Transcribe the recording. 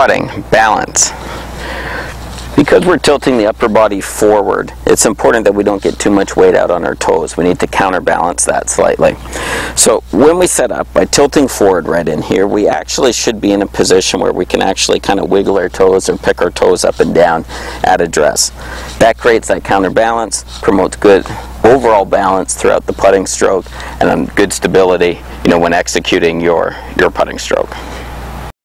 putting, balance. Because we're tilting the upper body forward, it's important that we don't get too much weight out on our toes. We need to counterbalance that slightly. So when we set up, by tilting forward right in here, we actually should be in a position where we can actually kind of wiggle our toes or pick our toes up and down at address. That creates that counterbalance, promotes good overall balance throughout the putting stroke, and good stability, you know, when executing your, your putting stroke.